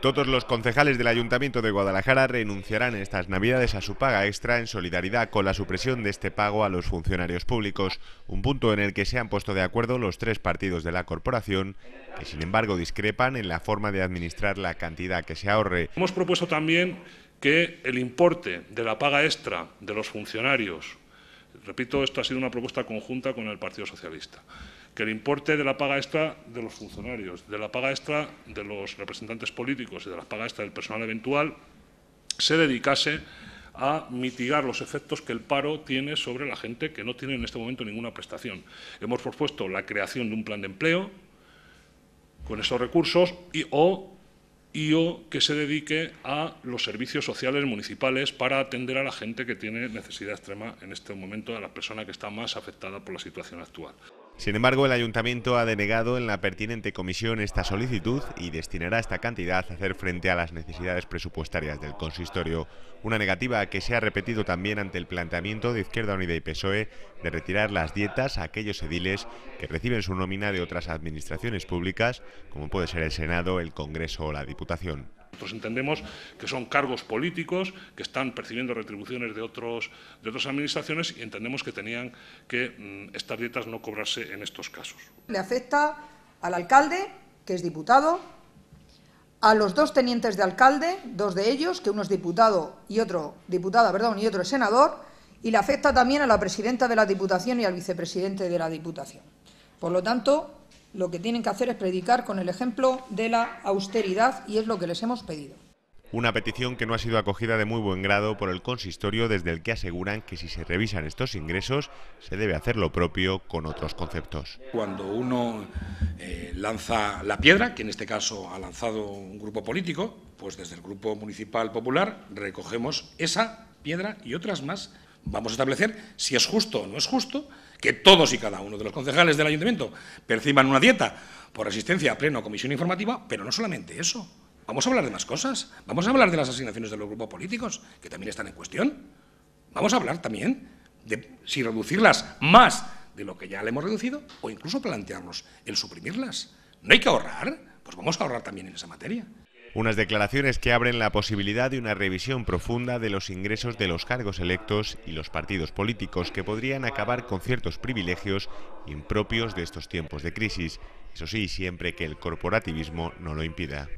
Todos los concejales del Ayuntamiento de Guadalajara renunciarán estas Navidades a su paga extra en solidaridad con la supresión de este pago a los funcionarios públicos, un punto en el que se han puesto de acuerdo los tres partidos de la corporación, que sin embargo discrepan en la forma de administrar la cantidad que se ahorre. Hemos propuesto también que el importe de la paga extra de los funcionarios Repito, esto ha sido una propuesta conjunta con el Partido Socialista. Que el importe de la paga extra de los funcionarios, de la paga extra de los representantes políticos y de la paga extra del personal eventual se dedicase a mitigar los efectos que el paro tiene sobre la gente que no tiene en este momento ninguna prestación. Hemos propuesto la creación de un plan de empleo con esos recursos y o y o que se dedique a los servicios sociales municipales para atender a la gente que tiene necesidad extrema en este momento, a la persona que está más afectada por la situación actual. Sin embargo, el Ayuntamiento ha denegado en la pertinente comisión esta solicitud y destinará esta cantidad a hacer frente a las necesidades presupuestarias del consistorio. Una negativa que se ha repetido también ante el planteamiento de Izquierda Unida y PSOE de retirar las dietas a aquellos ediles que reciben su nómina de otras administraciones públicas, como puede ser el Senado, el Congreso o la Diputación. Nosotros entendemos que son cargos políticos que están percibiendo retribuciones de, otros, de otras administraciones y entendemos que tenían que mm, estas dietas no cobrarse en estos casos. Le afecta al alcalde, que es diputado, a los dos tenientes de alcalde, dos de ellos, que uno es diputado y otro diputada, perdón, y otro es senador, y le afecta también a la presidenta de la Diputación y al vicepresidente de la Diputación. Por lo tanto, lo que tienen que hacer es predicar con el ejemplo de la austeridad y es lo que les hemos pedido. Una petición que no ha sido acogida de muy buen grado por el consistorio desde el que aseguran que si se revisan estos ingresos se debe hacer lo propio con otros conceptos. Cuando uno eh, lanza la piedra, que en este caso ha lanzado un grupo político, pues desde el Grupo Municipal Popular recogemos esa piedra y otras más Vamos a establecer si es justo o no es justo que todos y cada uno de los concejales del ayuntamiento perciban una dieta por asistencia a pleno comisión informativa, pero no solamente eso. Vamos a hablar de más cosas. Vamos a hablar de las asignaciones de los grupos políticos, que también están en cuestión. Vamos a hablar también de si reducirlas más de lo que ya le hemos reducido o incluso plantearnos el suprimirlas. ¿No hay que ahorrar? Pues vamos a ahorrar también en esa materia. Unas declaraciones que abren la posibilidad de una revisión profunda de los ingresos de los cargos electos y los partidos políticos que podrían acabar con ciertos privilegios impropios de estos tiempos de crisis, eso sí, siempre que el corporativismo no lo impida.